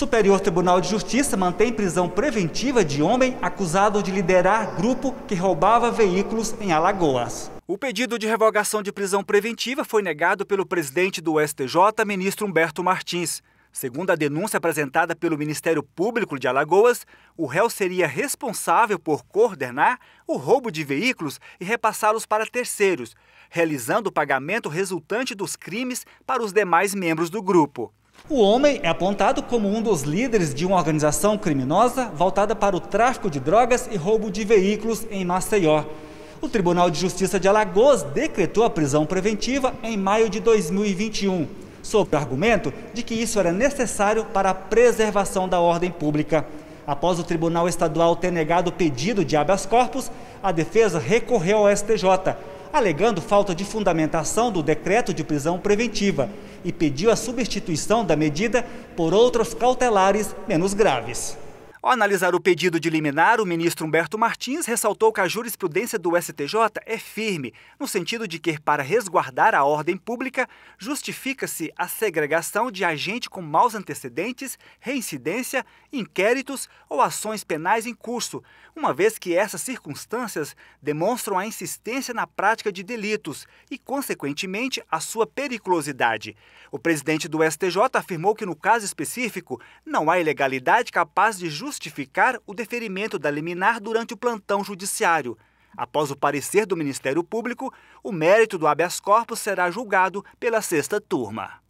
Superior Tribunal de Justiça mantém prisão preventiva de homem acusado de liderar grupo que roubava veículos em Alagoas. O pedido de revogação de prisão preventiva foi negado pelo presidente do STJ, ministro Humberto Martins. Segundo a denúncia apresentada pelo Ministério Público de Alagoas, o réu seria responsável por coordenar o roubo de veículos e repassá-los para terceiros, realizando o pagamento resultante dos crimes para os demais membros do grupo. O homem é apontado como um dos líderes de uma organização criminosa voltada para o tráfico de drogas e roubo de veículos em Maceió. O Tribunal de Justiça de Alagoas decretou a prisão preventiva em maio de 2021 sob o argumento de que isso era necessário para a preservação da ordem pública. Após o Tribunal Estadual ter negado o pedido de habeas corpus, a defesa recorreu ao STJ, alegando falta de fundamentação do decreto de prisão preventiva e pediu a substituição da medida por outros cautelares menos graves. Ao analisar o pedido de liminar, o ministro Humberto Martins ressaltou que a jurisprudência do STJ é firme, no sentido de que, para resguardar a ordem pública, justifica-se a segregação de agente com maus antecedentes, reincidência, inquéritos ou ações penais em curso, uma vez que essas circunstâncias demonstram a insistência na prática de delitos e, consequentemente, a sua periculosidade. O presidente do STJ afirmou que, no caso específico, não há ilegalidade capaz de justificar justificar o deferimento da liminar durante o plantão judiciário. Após o parecer do Ministério Público, o mérito do habeas corpus será julgado pela sexta turma.